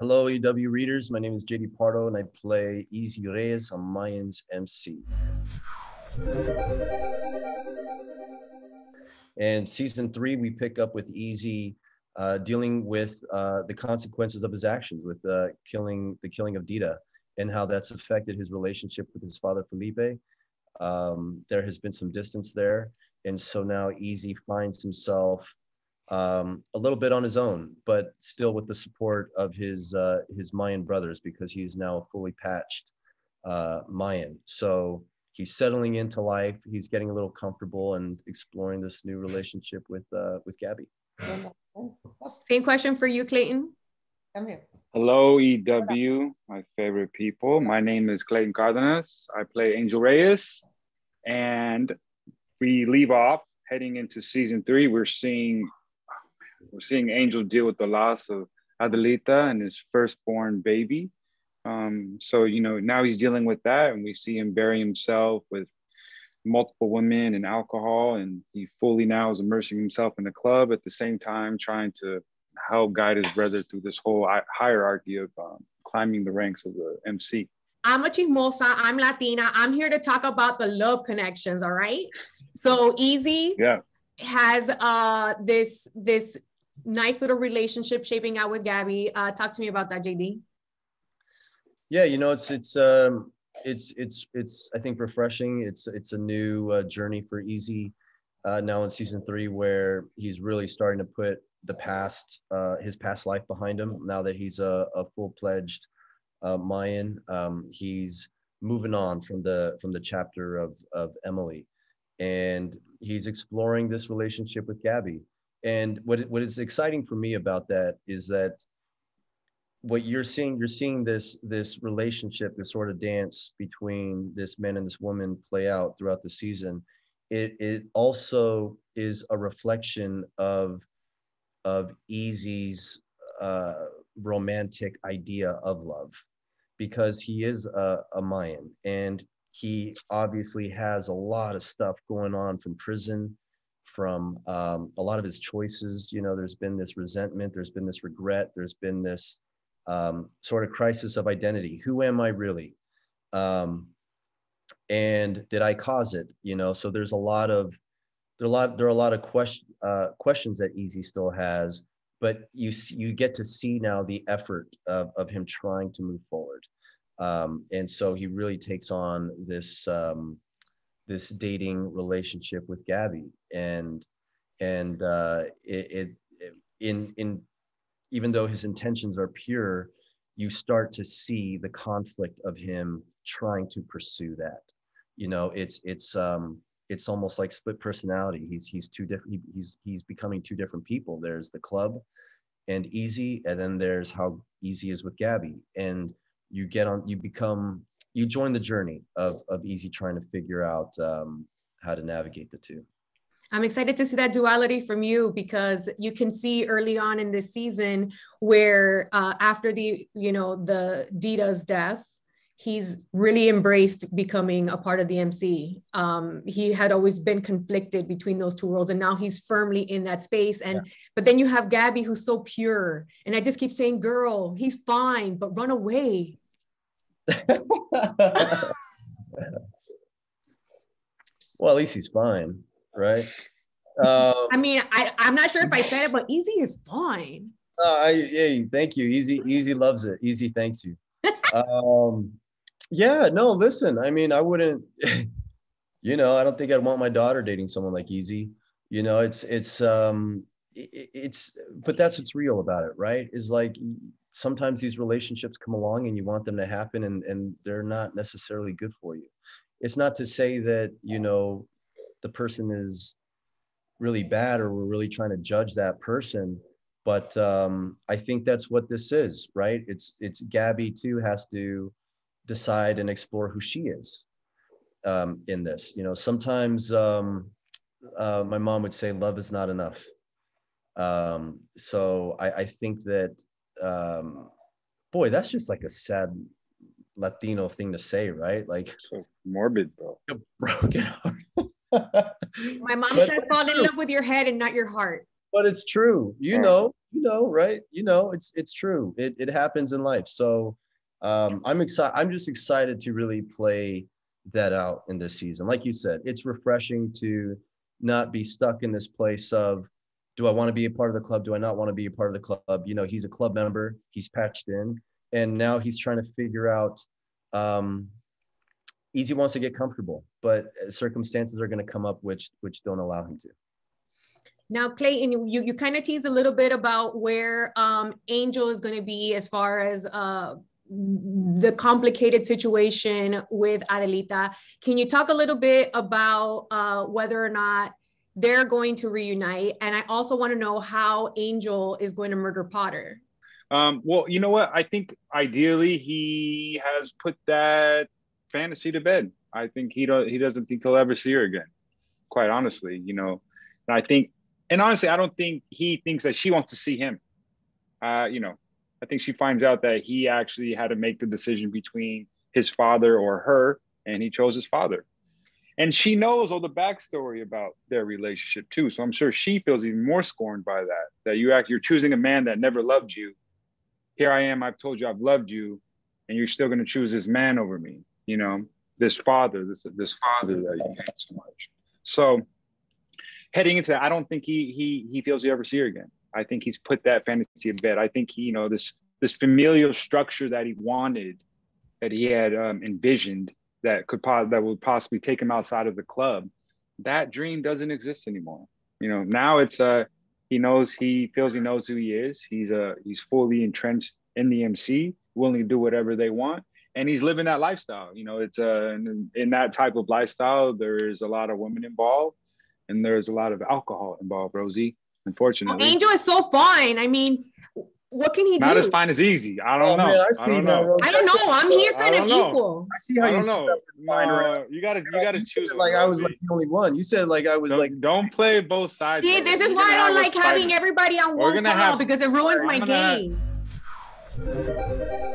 Hello, EW readers. My name is JD Pardo, and I play Easy Reyes on Mayans MC. And season three, we pick up with Easy uh, dealing with uh, the consequences of his actions, with uh, killing the killing of Dita, and how that's affected his relationship with his father Felipe. Um, there has been some distance there, and so now Easy finds himself um, a little bit on his own, but still with the support of his uh, his Mayan brothers because he's now a fully patched uh, Mayan. So he's settling into life. He's getting a little comfortable and exploring this new relationship with uh, with Gabby. Same question for you, Clayton. Come here. Hello, EW, my favorite people. My name is Clayton Cardenas. I play Angel Reyes, and we leave off heading into season three. We're seeing we're seeing Angel deal with the loss of Adelita and his firstborn baby. Um, so, you know, now he's dealing with that, and we see him bury himself with multiple women and alcohol. And he fully now is immersing himself in the club at the same time, trying to help guide his brother through this whole hierarchy of um, climbing the ranks of the MC. I'm a chismosa. I'm Latina. I'm here to talk about the love connections. All right. So easy. Yeah. Has uh this this nice little relationship shaping out with Gabby. Uh, talk to me about that, JD. Yeah, you know, it's it's um, it's it's it's I think refreshing. It's it's a new uh, journey for Easy uh, now in season three, where he's really starting to put the past, uh, his past life behind him. Now that he's a, a full pledged uh, Mayan, um, he's moving on from the from the chapter of of Emily, and he's exploring this relationship with Gabby and what what is exciting for me about that is that what you're seeing you're seeing this this relationship this sort of dance between this man and this woman play out throughout the season. It it also is a reflection of of easy's uh, romantic idea of love because he is a, a mayan and he obviously has a lot of stuff going on from prison from um, a lot of his choices. You know, there's been this resentment, there's been this regret, there's been this um, sort of crisis of identity. Who am I really? Um, and did I cause it? You know, so there's a lot of there are a lot there are a lot of question uh, questions that Easy still has, but you you get to see now the effort of, of him trying to move forward. Um, and so he really takes on this um, this dating relationship with Gabby, and and uh, it, it in in even though his intentions are pure, you start to see the conflict of him trying to pursue that. You know, it's it's um it's almost like split personality. He's he's two different. He, he's he's becoming two different people. There's the club, and easy, and then there's how easy is with Gabby, and you get on. You become you join the journey of of easy trying to figure out um, how to navigate the two. I'm excited to see that duality from you because you can see early on in this season where uh, after the you know the Dita's death, he's really embraced becoming a part of the MC. Um, he had always been conflicted between those two worlds, and now he's firmly in that space. And yeah. but then you have Gabby, who's so pure, and I just keep saying, "Girl, he's fine, but run away." well, at least he's fine, right? Um, I mean, I, I'm not sure if I said it, but Easy is fine. Uh, hey, thank you. Easy, Easy loves it. Easy, thanks you. um, yeah, no, listen. I mean, I wouldn't. you know, I don't think I'd want my daughter dating someone like Easy. You know, it's it's um, it's but that's what's real about it, right? Is like sometimes these relationships come along and you want them to happen and, and they're not necessarily good for you. It's not to say that, you know, the person is really bad or we're really trying to judge that person. But um, I think that's what this is, right? It's it's Gabby too has to decide and explore who she is um, in this. You know, sometimes um, uh, my mom would say love is not enough. Um, so I, I think that um, boy, that's just like a sad Latino thing to say, right? Like so morbid, bro. Broken heart. My mom but says fall in love with your head and not your heart. But it's true. You know, you know, right? You know, it's it's true. It it happens in life. So um, I'm excited. I'm just excited to really play that out in this season. Like you said, it's refreshing to not be stuck in this place of do I want to be a part of the club? Do I not want to be a part of the club? You know, he's a club member, he's patched in, and now he's trying to figure out. Um, Easy wants to get comfortable, but circumstances are going to come up which which don't allow him to. Now, Clayton, you, you kind of tease a little bit about where um, Angel is going to be as far as uh, the complicated situation with Adelita. Can you talk a little bit about uh, whether or not they're going to reunite? And I also want to know how Angel is going to murder Potter. Um, well, you know what? I think ideally he has put that fantasy to bed. I think he don't, he doesn't think he'll ever see her again. Quite honestly, you know, and I think and honestly, I don't think he thinks that she wants to see him. Uh, you know, I think she finds out that he actually had to make the decision between his father or her, and he chose his father. And she knows all the backstory about their relationship too. So I'm sure she feels even more scorned by that. That you act, you're choosing a man that never loved you. Here I am. I've told you I've loved you, and you're still going to choose this man over me. You know, this father, this this father that you hate so much. So heading into that, I don't think he he he feels he ever see her again. I think he's put that fantasy to bed. I think he, you know, this this familial structure that he wanted, that he had um, envisioned, that could that would possibly take him outside of the club. That dream doesn't exist anymore. You know, now it's uh he knows he feels he knows who he is. He's uh he's fully entrenched in the MC, willing to do whatever they want, and he's living that lifestyle. You know, it's uh in, in that type of lifestyle, there is a lot of women involved and there's a lot of alcohol involved, Rosy. Unfortunately, well, Angel is so fine. I mean, what can he Not do? Not as fine as easy. I don't oh, know. Man, I, I, don't know. I don't know. I'm here kind of equal. I see how I you don't know. Uh, you gotta, you gotta choose. Like I was like the only one. You said like I was don't, like. Don't play both sides. See, this is why I don't like having everybody on one call have, because it ruins my game. Have,